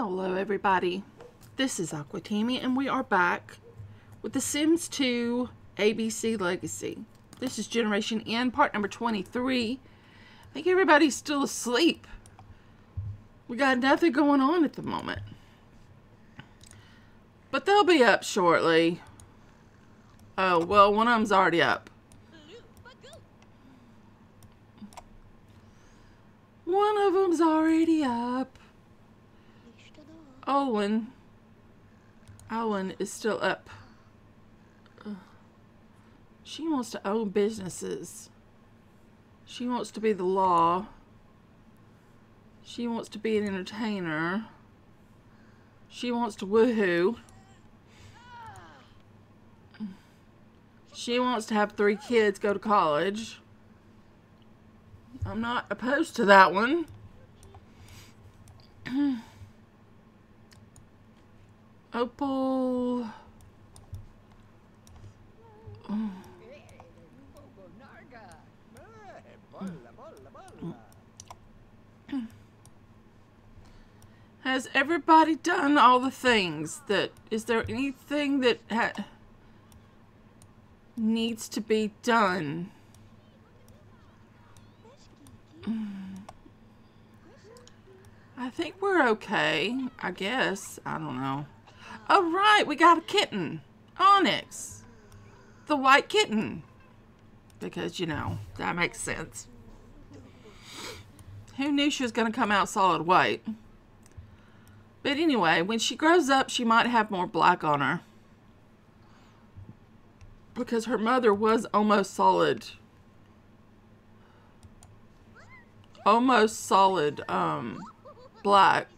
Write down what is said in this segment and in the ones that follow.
Hello everybody, this is Aquatami and we are back with The Sims 2 ABC Legacy. This is Generation N, part number 23. I think everybody's still asleep. We got nothing going on at the moment. But they'll be up shortly. Oh, well, one of them's already up. One of them's already up. Owen. Owen is still up. She wants to own businesses. She wants to be the law. She wants to be an entertainer. She wants to woohoo. She wants to have three kids go to college. I'm not opposed to that one. Opal. Has everybody done all the things that is there anything that ha needs to be done? I think we're okay. I guess. I don't know. Oh, right. We got a kitten. Onyx. The white kitten. Because, you know, that makes sense. Who knew she was going to come out solid white? But anyway, when she grows up, she might have more black on her. Because her mother was almost solid. Almost solid, um, black.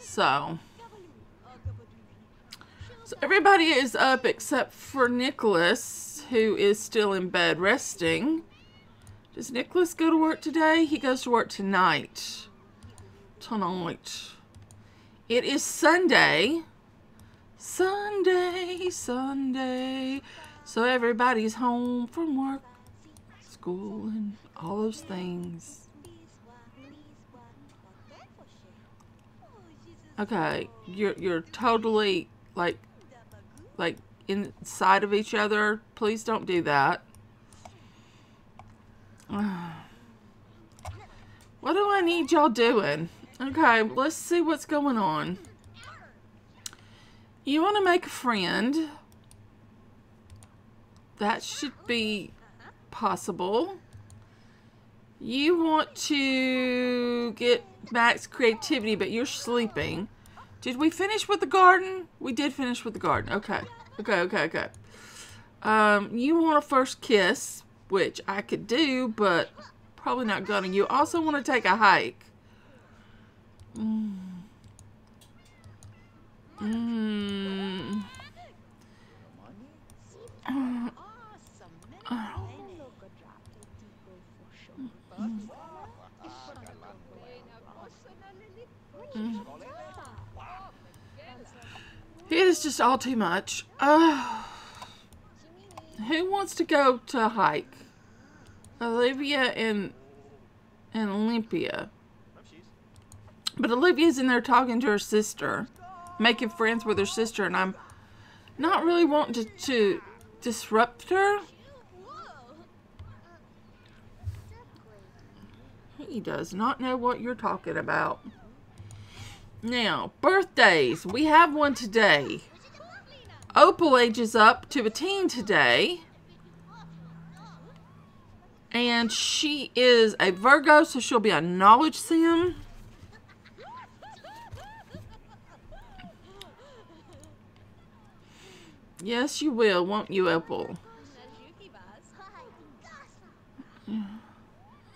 So. So everybody is up except for Nicholas, who is still in bed resting. Does Nicholas go to work today? He goes to work tonight. Tonight. It is Sunday. Sunday, Sunday. So everybody's home from work, school, and all those things. Okay, you're you're totally like like inside of each other. Please don't do that. What do I need y'all doing? Okay, let's see what's going on. You want to make a friend. That should be possible. You want to get max creativity, but you're sleeping. Did we finish with the garden? We did finish with the garden. Okay. Okay, okay, okay. Um, you want a first kiss, which I could do, but probably not gonna. You also want to take a hike. Mm. Mm. Uh. Mm. It is just all too much. Uh, who wants to go to hike? Olivia and and Olympia. But Olivia's in there talking to her sister, making friends with her sister, and I'm not really wanting to, to disrupt her. He does not know what you're talking about. Now, birthdays. We have one today. Opal ages up to a teen today. And she is a Virgo, so she'll be a knowledge sim. Yes, you will, won't you, Opal?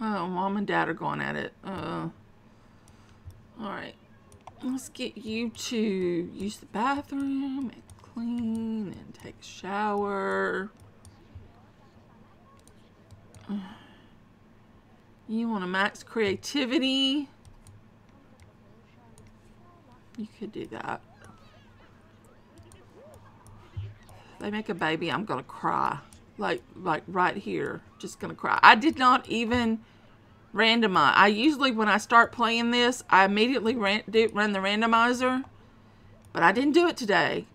Oh, mom and dad are going at it. Uh, Alright. Let's get you to use the bathroom and clean and take a shower. You want to max creativity. You could do that. they make a baby, I'm going to cry. Like, like right here. Just going to cry. I did not even randomize. I usually, when I start playing this, I immediately ran, do, run the randomizer. But I didn't do it today.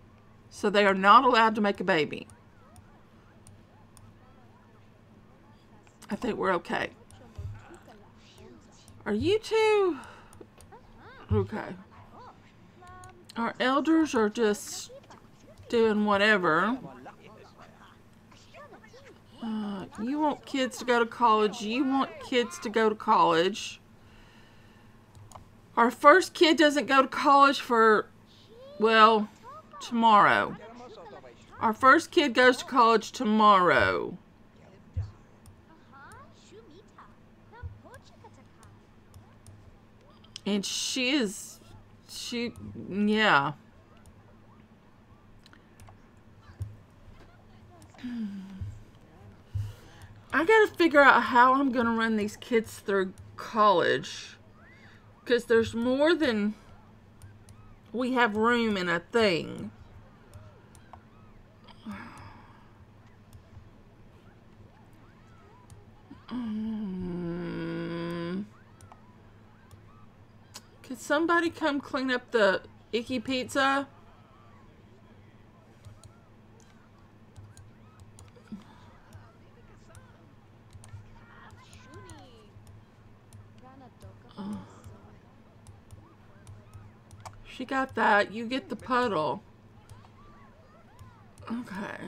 So they are not allowed to make a baby. I think we're okay. Are you two? Okay. Our elders are just doing whatever. Uh, you want kids to go to college. You want kids to go to college. Our first kid doesn't go to college for, well, tomorrow. Our first kid goes to college tomorrow. And she is, she, yeah. I gotta figure out how I'm gonna run these kids through college. Because there's more than we have room in a thing. Could somebody come clean up the icky pizza? She got that. You get the puddle. Okay.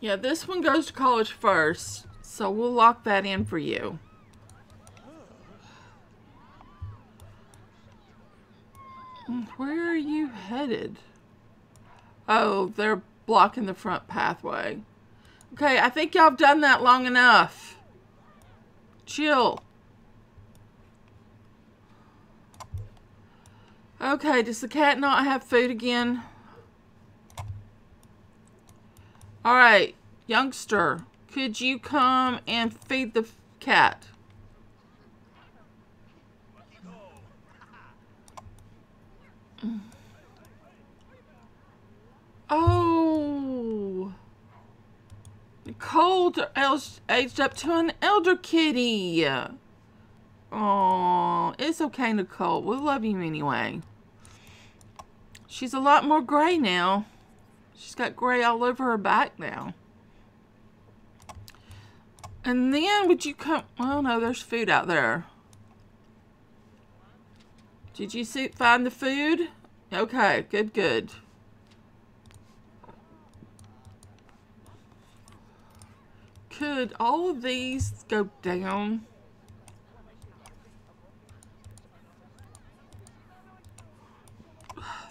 Yeah, this one goes to college first, so we'll lock that in for you. Where are you headed? Oh, they're blocking the front pathway. Okay, I think y'all have done that long enough. Chill. Okay, does the cat not have food again? Alright, youngster, could you come and feed the cat? Oh. Nicole aged up to an elder kitty. Oh, it's okay, Nicole. We love you anyway. She's a lot more gray now. She's got gray all over her back now. And then would you come... Oh, no, there's food out there. Did you see, find the food? Okay, good, good. Could all of these go down?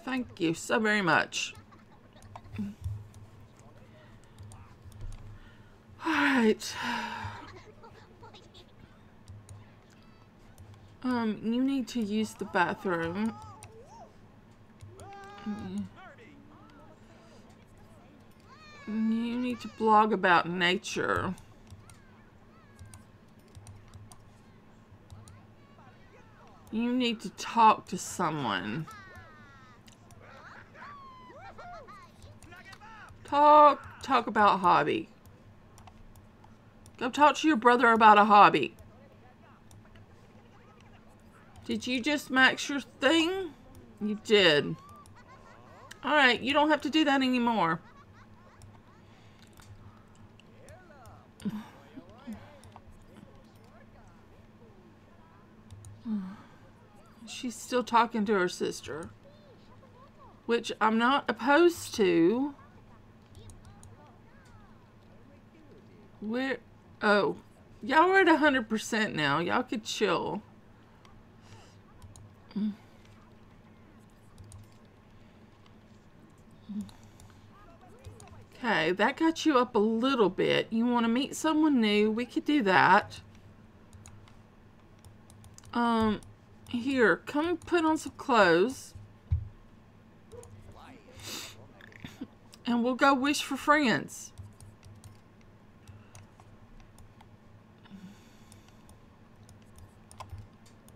Thank you so very much. Alright. Um, you need to use the bathroom. You need to blog about nature. You need to talk to someone. Talk, talk about hobby. Go talk to your brother about a hobby. Did you just max your thing? You did. Alright, you don't have to do that anymore. She's still talking to her sister. Which I'm not opposed to. Where? Oh. Y'all are at 100% now. Y'all could chill. Okay, that got you up a little bit. You want to meet someone new? We could do that. Um, here, come put on some clothes. And we'll go wish for friends.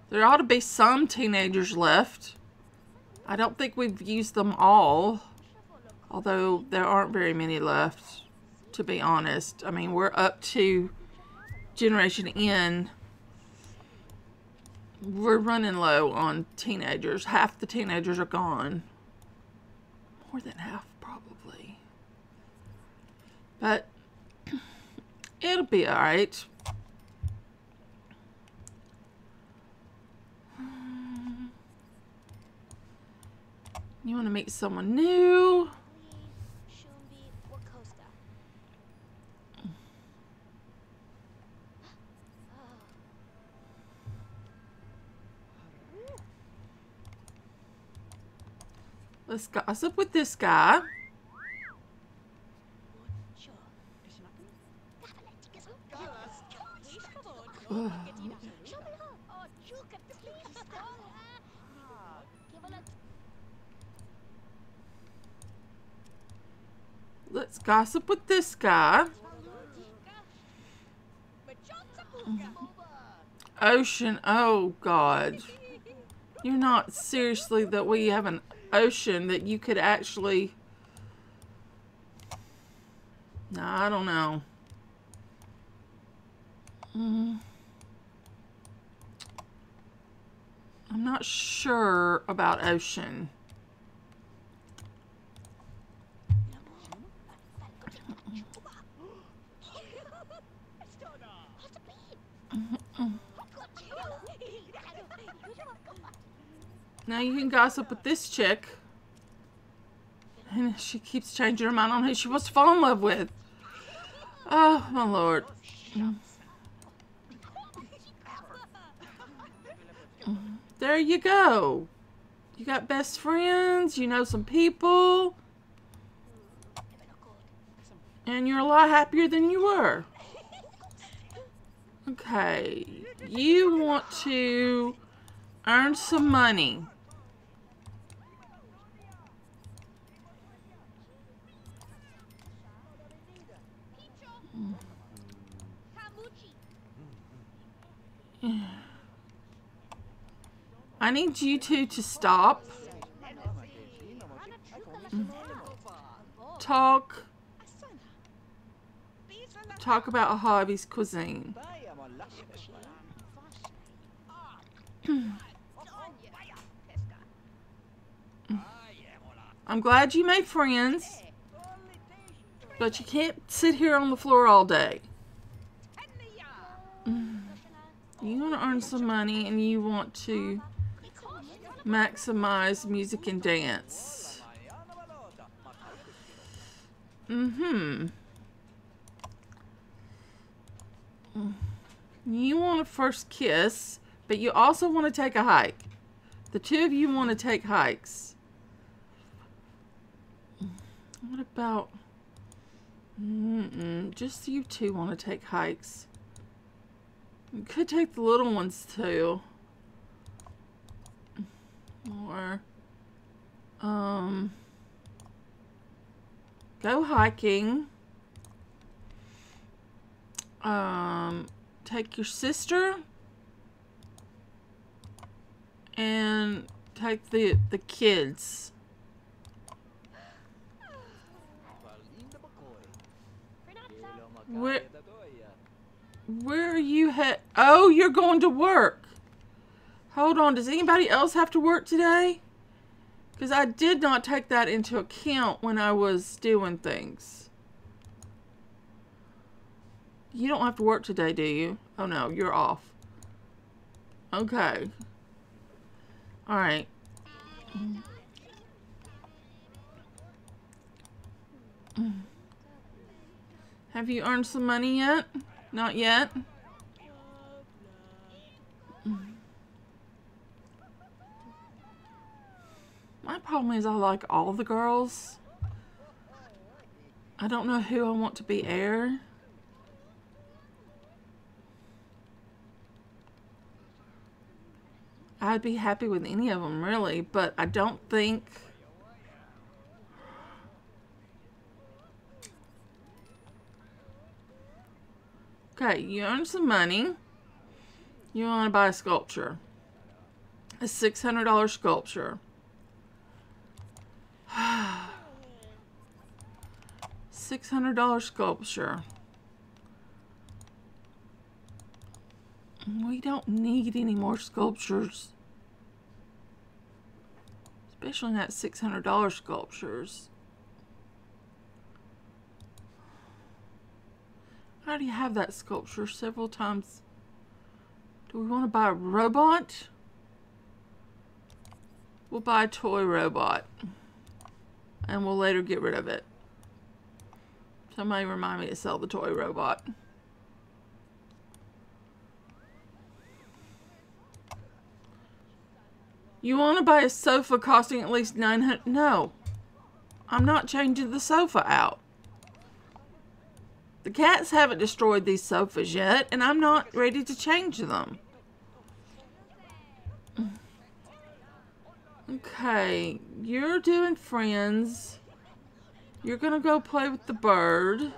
There ought to be some teenagers left. I don't think we've used them all. Although there aren't very many left, to be honest. I mean, we're up to generation N. we're running low on teenagers. Half the teenagers are gone. More than half, probably. But it'll be alright. You want to meet someone new? Let's gossip with this guy. Sure. Gossip with this guy. Ocean. Oh, God. You're not seriously that we have an ocean that you could actually. No, I don't know. Mm. I'm not sure about ocean. Now you can gossip with this chick. And she keeps changing her mind on who she wants to fall in love with. Oh, my lord. There you go. You got best friends, you know some people, and you're a lot happier than you were. Okay, you want to earn some money. I need you two to stop. Talk. Talk about a Harvey's cuisine. I'm glad you made friends, but you can't sit here on the floor all day. You want to earn some money and you want to maximize music and dance. Mm-hmm. You want a first kiss, but you also want to take a hike. The two of you want to take hikes. What about... Mm -mm, just you two want to take hikes. You could take the little ones too. Or, um, go hiking. Um, take your sister and take the the kids. Where where are you head? Oh, you're going to work. Hold on. Does anybody else have to work today? Because I did not take that into account when I was doing things. You don't have to work today, do you? Oh, no. You're off. Okay. Alright. Have you earned some money yet? Not yet? My problem is I like all the girls. I don't know who I want to be heir. I'd be happy with any of them, really, but I don't think... Okay, you earn some money. You want to buy a sculpture. A $600 sculpture. $600 sculpture. We don't need any more sculptures. Especially not $600 sculptures. I already have that sculpture several times. Do we want to buy a robot? We'll buy a toy robot. And we'll later get rid of it. Somebody remind me to sell the toy robot. You want to buy a sofa costing at least 900 No. I'm not changing the sofa out. The cats haven't destroyed these sofas yet, and I'm not ready to change them. Okay, you're doing friends. You're gonna go play with the bird.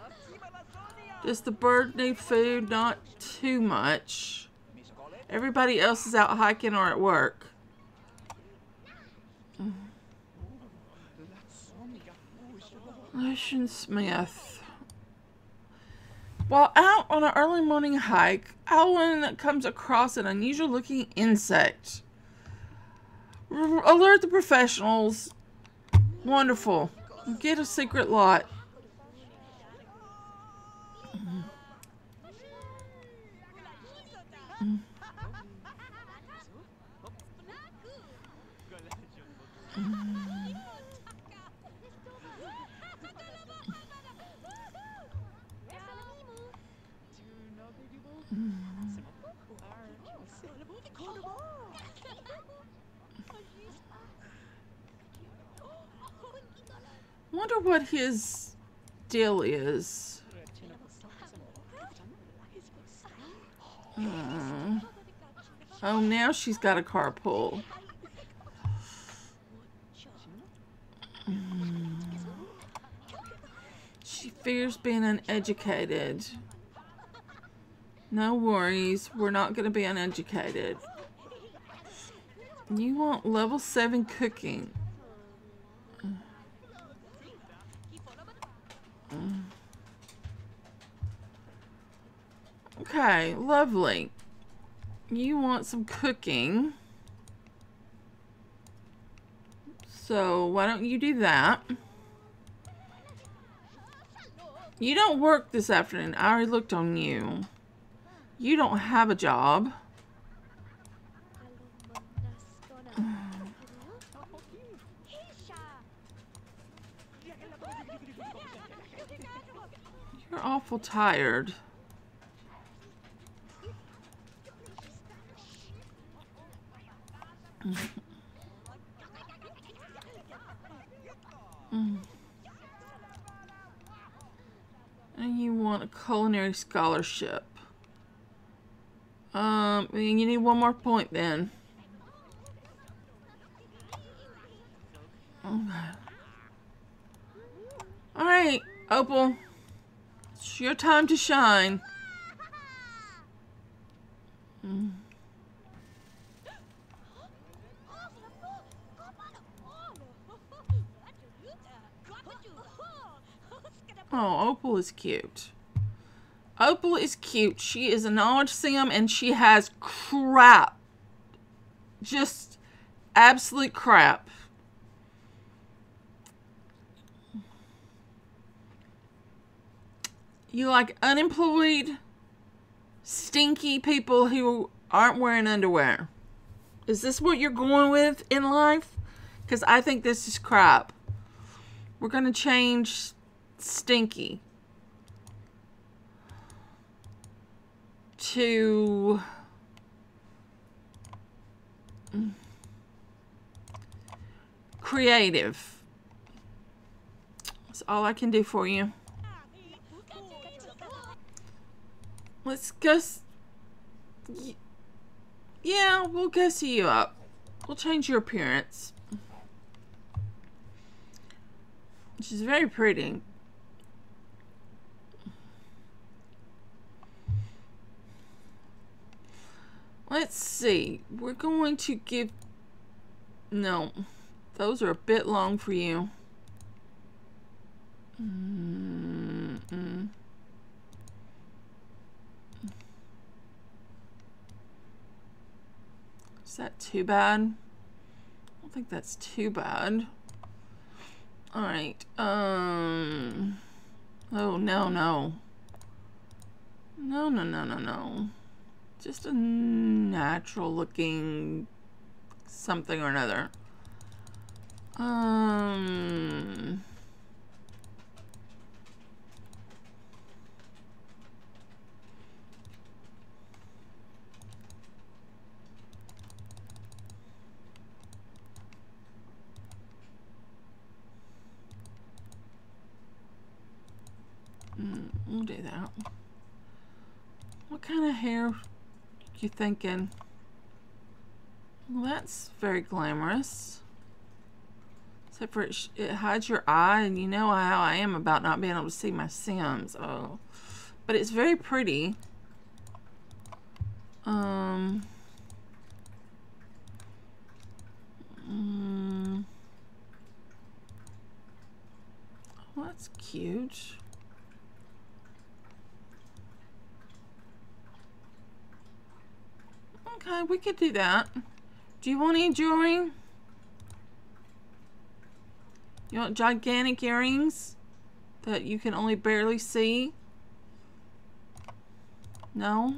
Does the bird need food? Not too much. Everybody else is out hiking or at work. Lucian Smith. While out on an early morning hike, Alwyn comes across an unusual looking insect. R- alert the professionals. Wonderful. Get a secret lot. Mm-hmm. I wonder what his deal is. Hmm. Oh, now she's got a carpool. Hmm. She fears being uneducated. No worries, we're not going to be uneducated. You want level 7 cooking. Okay, lovely. You want some cooking. So why don't you do that? You don't work this afternoon. I already looked on you. You don't have a job. You're awful tired. And you want a culinary scholarship. Um, you need one more point then. Okay. Alright, Opal. It's your time to shine. Mm. Oh, Opal is cute. Opal is cute. She is a knowledge sim and she has crap. Just absolute crap. You like unemployed, stinky people who aren't wearing underwear. Is this what you're going with in life? Because I think this is crap. We're going to change stinky to creative. That's all I can do for you. Let's guess. Yeah, we'll gussy you up. We'll change your appearance. She's very pretty. Let's see. We're going to give... No. Those are a bit long for you. -mm. Is that too bad? I don't think that's too bad. All right. Um. Oh no no. No no no no no. Just a natural looking something or another. Um. Mm, we'll do that. What kind of hair you thinking? Well, that's very glamorous. Except for it, it hides your eye, and you know how I am about not being able to see my Sims. Oh, but it's very pretty. Um. Mm, oh, that's cute. Okay, we could do that. Do you want any jewelry? You want gigantic earrings that you can only barely see? No?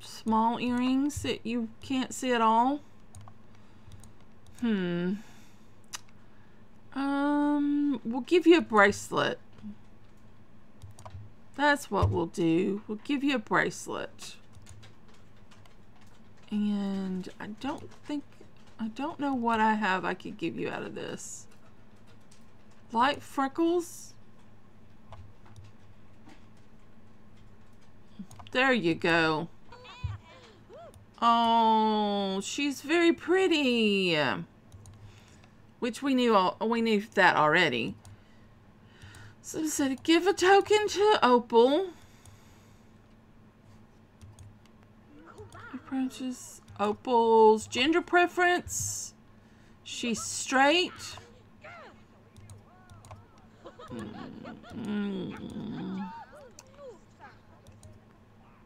Small earrings that you can't see at all? Hmm. Um, we'll give you a bracelet. That's what we'll do. We'll give you a bracelet. And I don't think, I don't know what I have I could give you out of this. Light freckles? There you go. Oh, she's very pretty. Which we knew all, we knew that already. So said give a token to Opal. Approaches Opal's gender preference. She's straight. Mm.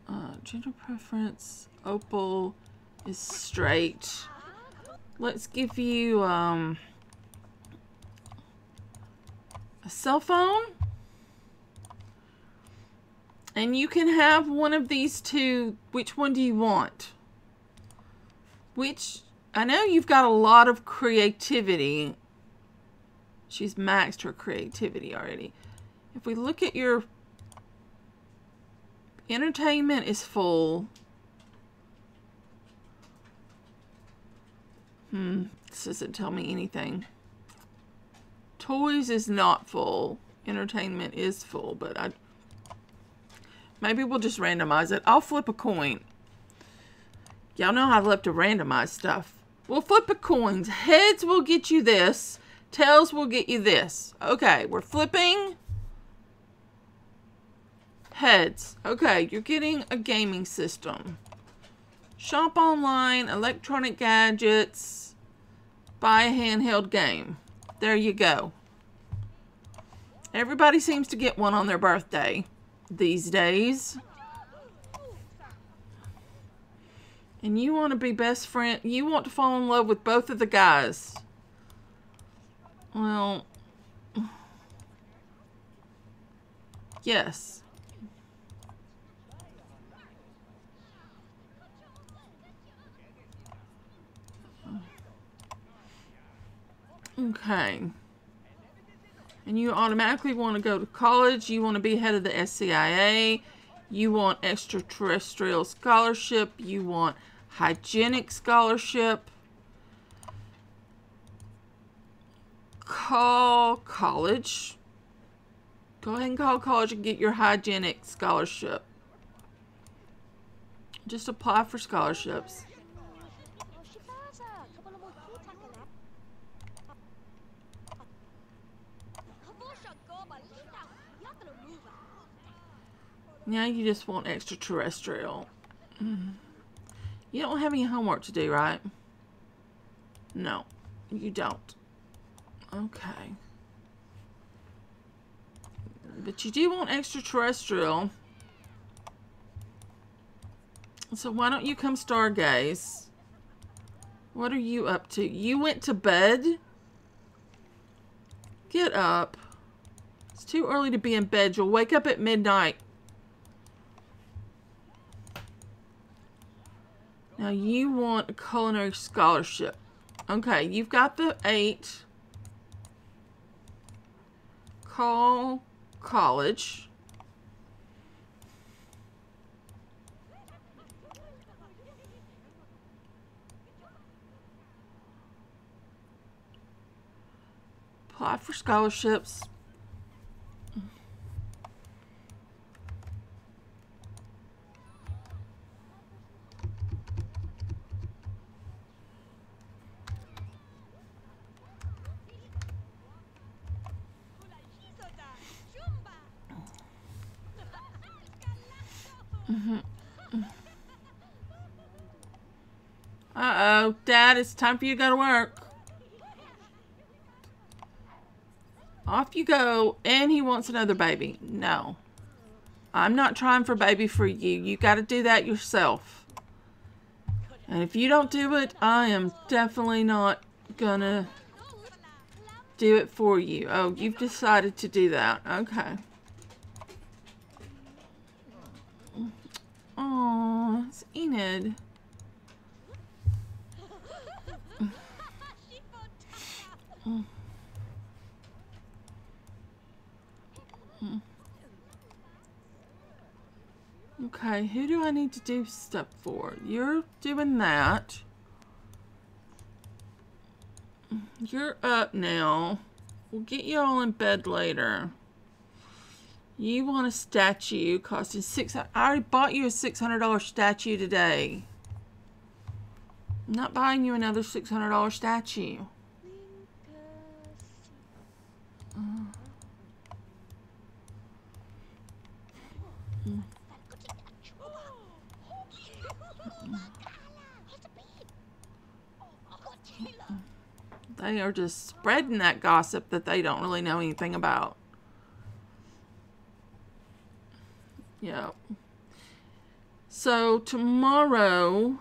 Uh, gender preference. Opal is straight. Let's give you um, a cell phone. And you can have one of these two. Which one do you want? Which, I know you've got a lot of creativity. She's maxed her creativity already. If we look at your entertainment is full. Hmm, this doesn't tell me anything. Toys is not full. Entertainment is full, but I Maybe we'll just randomize it. I'll flip a coin. Y'all know I love to randomize stuff. We'll flip the coins. Heads will get you this. Tails will get you this. Okay, we're flipping. Heads. Okay, you're getting a gaming system. Shop online, electronic gadgets, buy a handheld game. There you go. Everybody seems to get one on their birthday these days. And you want to be best friend. You want to fall in love with both of the guys. Well, yes. Okay. And you automatically want to go to college. You want to be head of the SCIA. You want extraterrestrial scholarship. You want hygienic scholarship. Call college. Go ahead and call college and get your hygienic scholarship. Just apply for scholarships. Now you just want extraterrestrial. Mm. You don't have any homework to do, right? No, you don't. Okay. But you do want extraterrestrial. So why don't you come stargaze? What are you up to? You went to bed? Get up. It's too early to be in bed. You'll wake up at midnight. Now you want a culinary scholarship. Okay, you've got the eight. Call college. Apply for scholarships. Uh-oh, Dad, it's time for you to go to work. Off you go, and he wants another baby. No. I'm not trying for baby for you. You got to do that yourself. And if you don't do it, I am definitely not gonna do it for you. Oh, you've decided to do that. Okay. Enid. Okay, who do I need to do step for? You're doing that. You're up now. We'll get you all in bed later. You want a statue costing six. I already bought you a six hundred dollar statue today. I'm not buying you another six hundred dollar statue. They are just spreading that gossip that they don't really know anything about. Yeah. So tomorrow,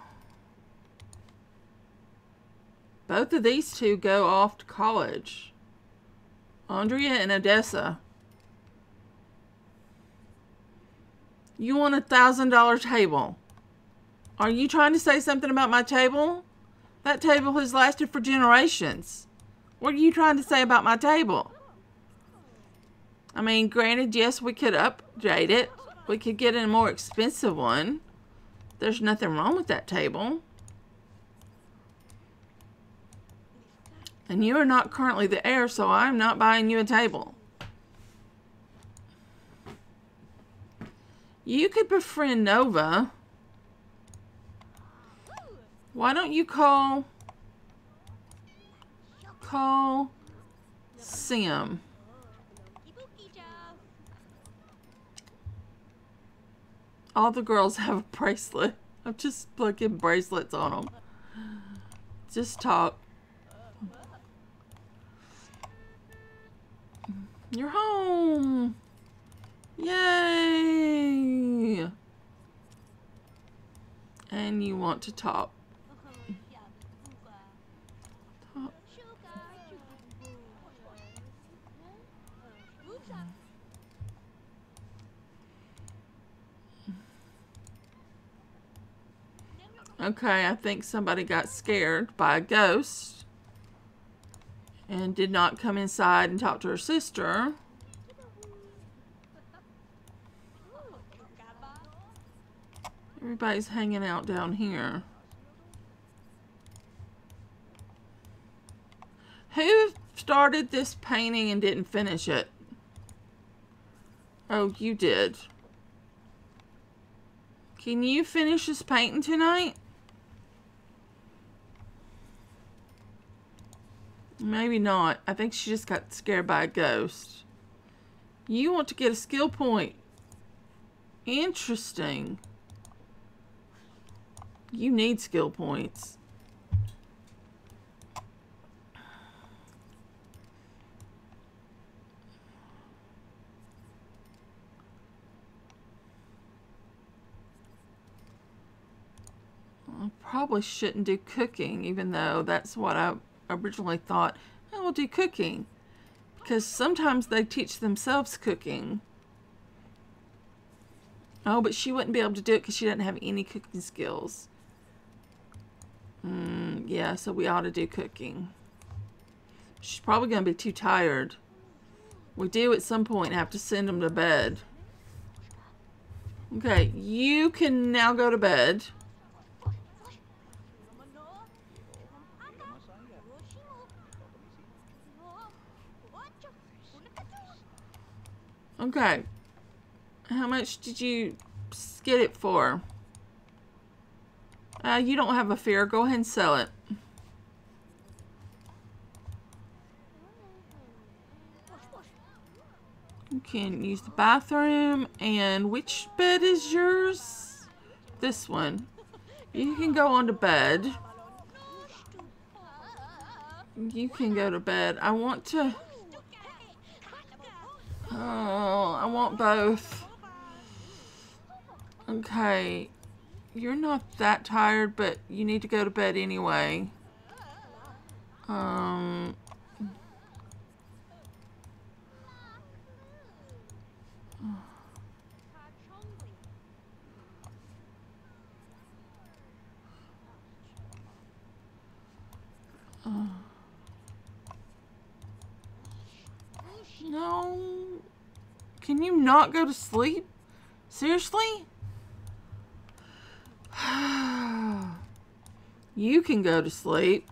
both of these two go off to college. Andrea and Odessa. You want a thousand dollar table. Are you trying to say something about my table? That table has lasted for generations. What are you trying to say about my table? I mean, granted, yes, we could upgrade it. We could get a more expensive one. There's nothing wrong with that table. And you are not currently the heir, so I'm not buying you a table. You could befriend Nova. Why don't you call... Call... Sim. All the girls have a bracelet. I'm just plugging bracelets on them. Just talk. You're home. Yay. And you want to. Talk. Okay, I think somebody got scared by a ghost and did not come inside and talk to her sister. Everybody's hanging out down here. Who started this painting and didn't finish it? Oh, you did. Can you finish this painting tonight? Maybe not. I think she just got scared by a ghost. You want to get a skill point. Interesting. You need skill points. I probably shouldn't do cooking, even though that's what I originally thought. I will do cooking. Because sometimes they teach themselves cooking. Oh, but she wouldn't be able to do it because she doesn't have any cooking skills. Mm, yeah, so we ought to do cooking. She's probably going to be too tired. We do at some point have to send them to bed. Okay, you can now go to bed. Okay. How much did you get it for? Uh, you don't have a fear. Go ahead and sell it. You can use the bathroom. And which bed is yours? This one. You can go on to bed. You can go to bed. I want to... Oh, I want both. Okay. You're not that tired, but you need to go to bed anyway. Um... No. Can you not go to sleep? Seriously? you can go to sleep.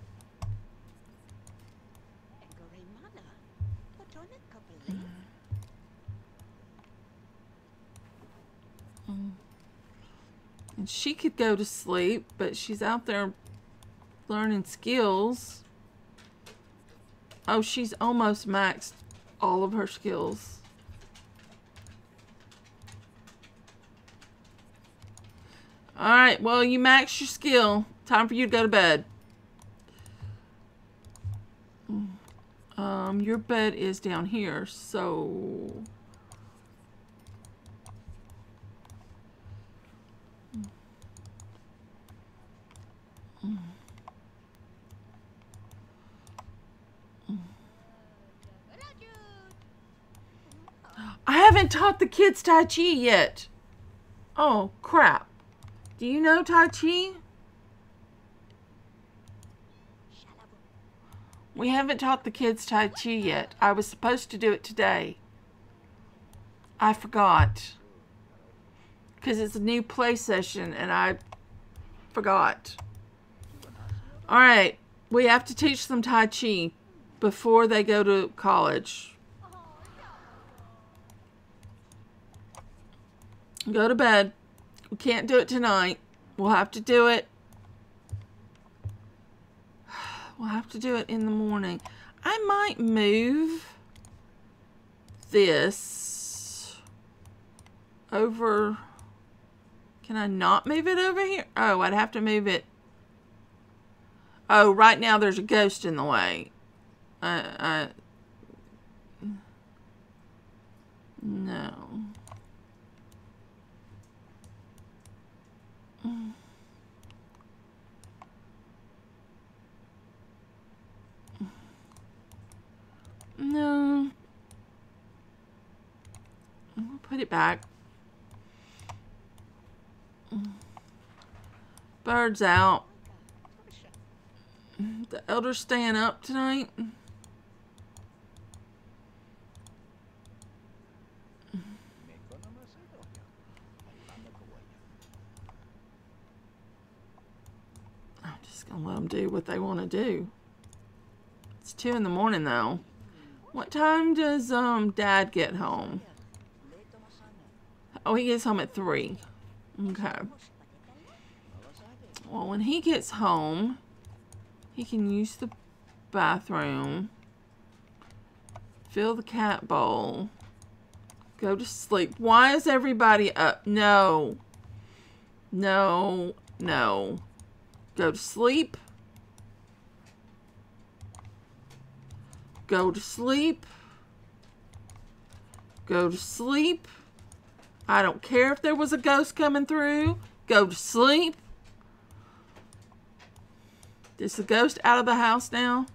And she could go to sleep, but she's out there learning skills. Oh, she's almost maxed all of her skills. Alright, well, you maxed your skill. Time for you to go to bed. Um, your bed is down here, so... I haven't taught the kids Tai Chi yet. Oh, crap. Do you know Tai Chi? We haven't taught the kids Tai Chi yet. I was supposed to do it today. I forgot. Because it's a new play session and I forgot. Alright, we have to teach them Tai Chi before they go to college. Go to bed. We can't do it tonight. We'll have to do it. We'll have to do it in the morning. I might move this over. Can I not move it over here? Oh, I'd have to move it. Oh, right now there's a ghost in the way. I, I, no. No. We'll put it back. Birds out. The elder's staying up tonight. I'm just to let them do what they want to do. It's 2 in the morning, though. What time does um Dad get home? Oh, he gets home at 3. Okay. Well, when he gets home, he can use the bathroom, fill the cat bowl, go to sleep. Why is everybody up? No. No. No. Go to sleep. Go to sleep. Go to sleep. I don't care if there was a ghost coming through. Go to sleep. Is the ghost out of the house now?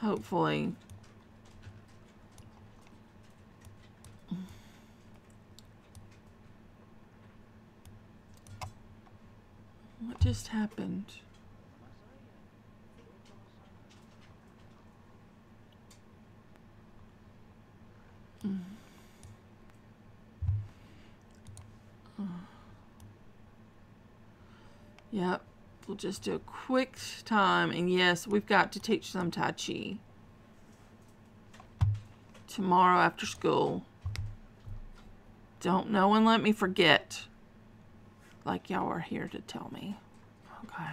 Hopefully. What just happened? Mm. Yep. We'll just do a quick time. And yes, we've got to teach some Tai Chi. Tomorrow after school. Don't no one let me forget. Like y'all are here to tell me. Okay.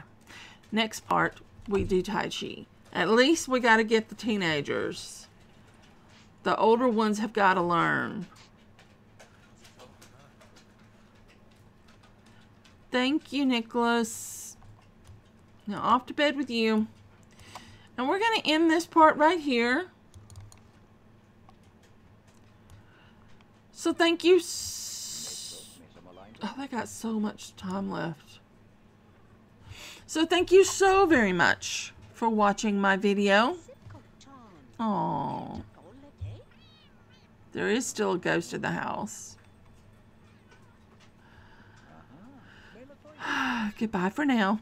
Next part, we do Tai Chi. At least we got to get the teenagers. The older ones have got to learn. Thank you, Nicholas. Now off to bed with you. And we're going to end this part right here. So thank you. Oh, they got so much time left. So thank you so very much for watching my video. Oh, there is still a ghost in the house. Goodbye for now.